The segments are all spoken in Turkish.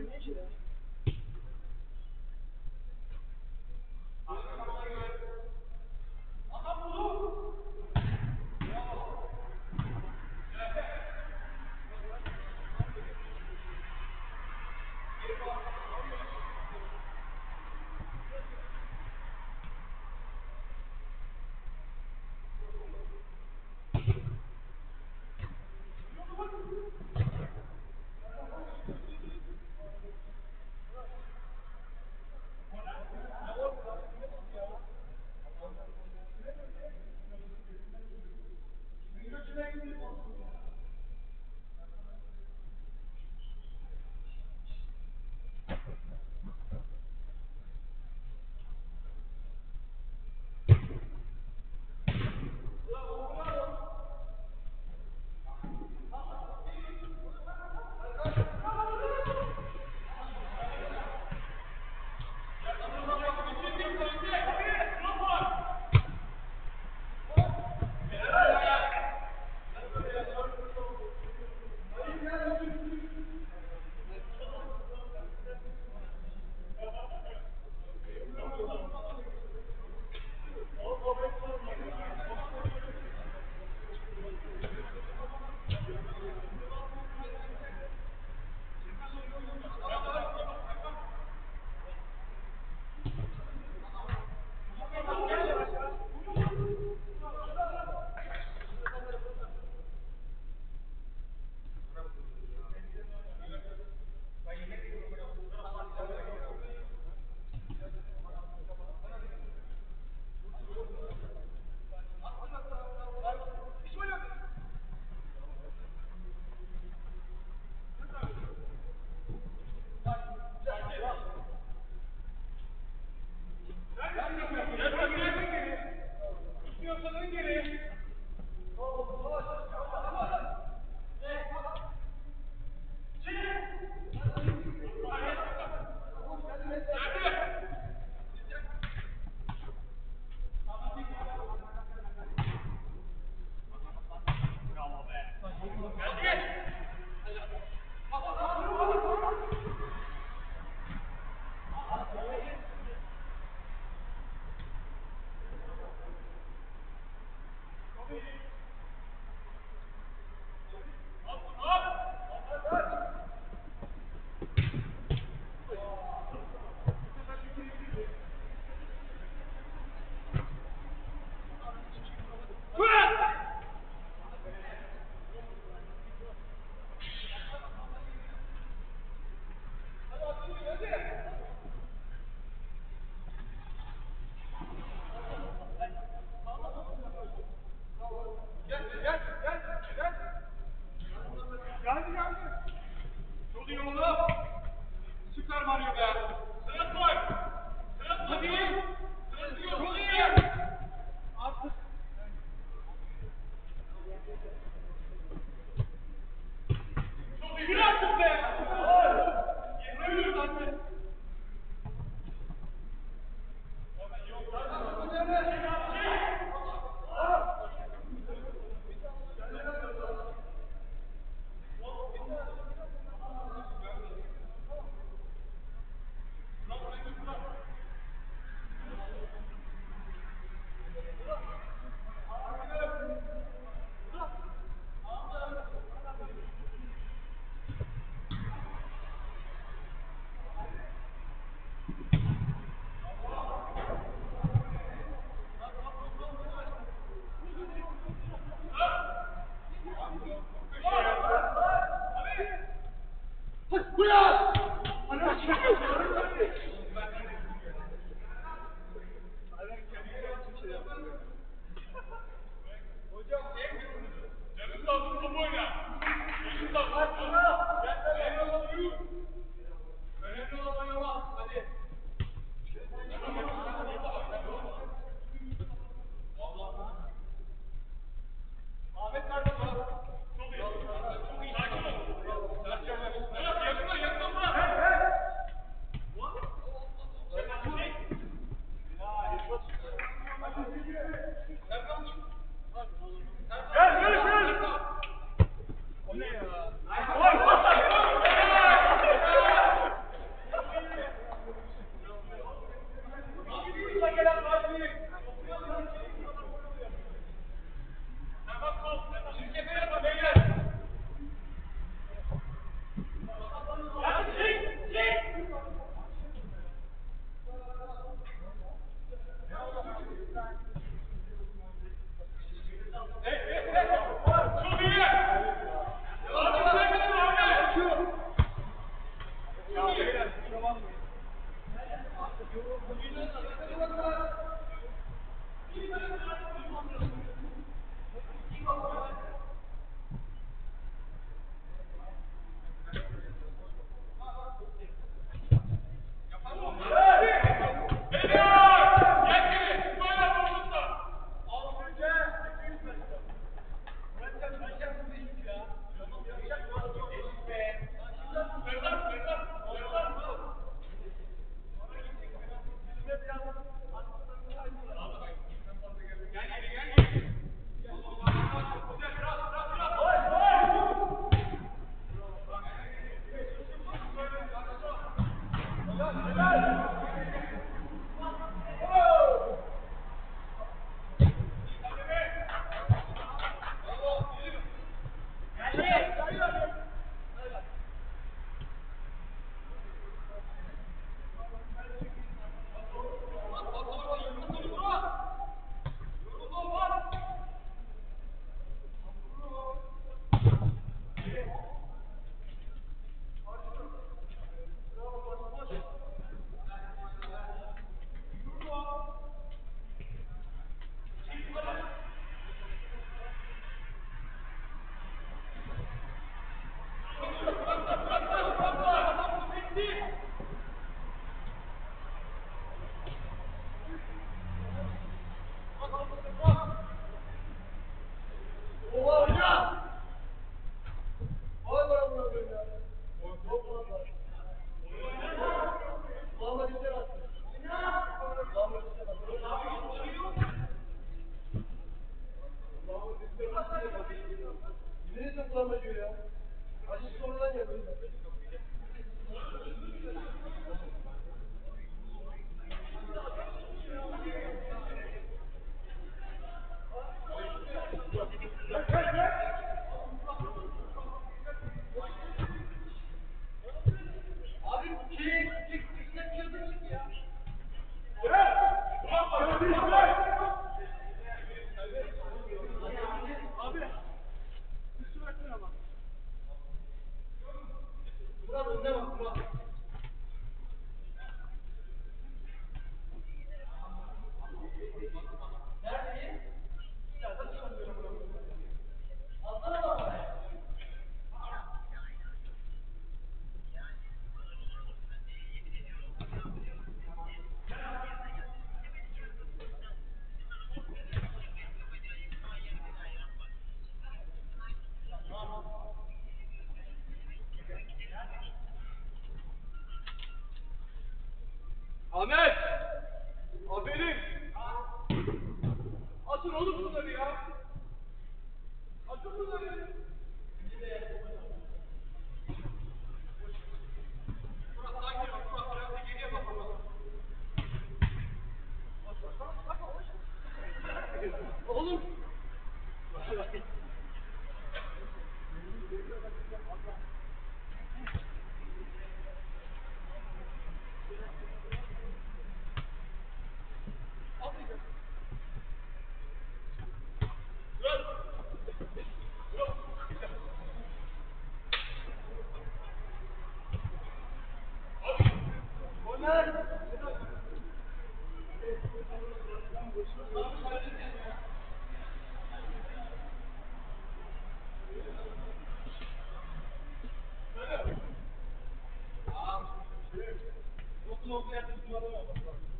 initiative. Ahmet! Aferin! Atın oğlum bunları ya! Atın bunları! Murat Thank you.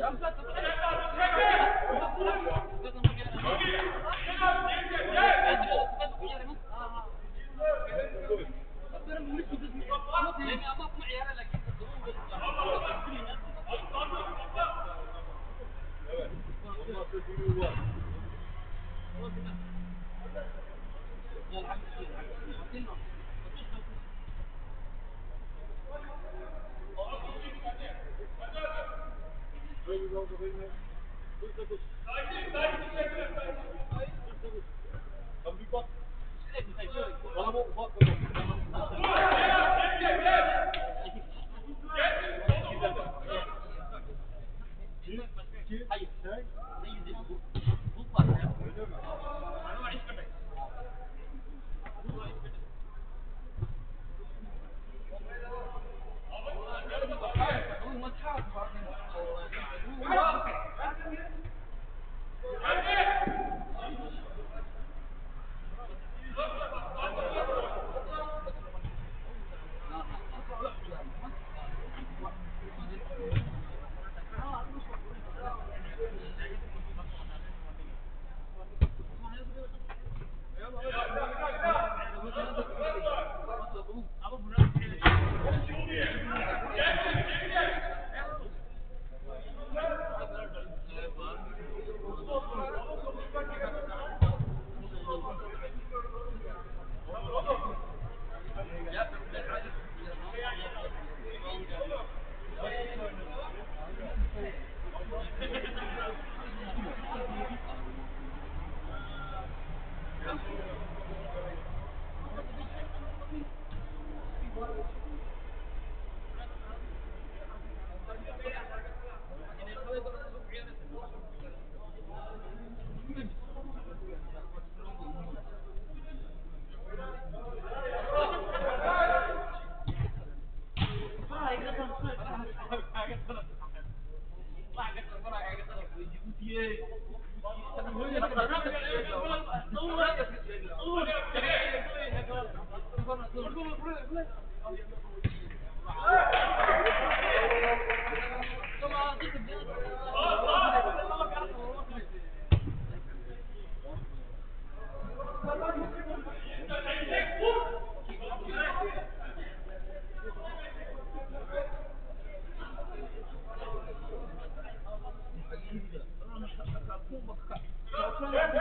Ich Vamos, cara.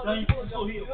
所以受益有。